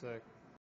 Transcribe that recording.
Sick.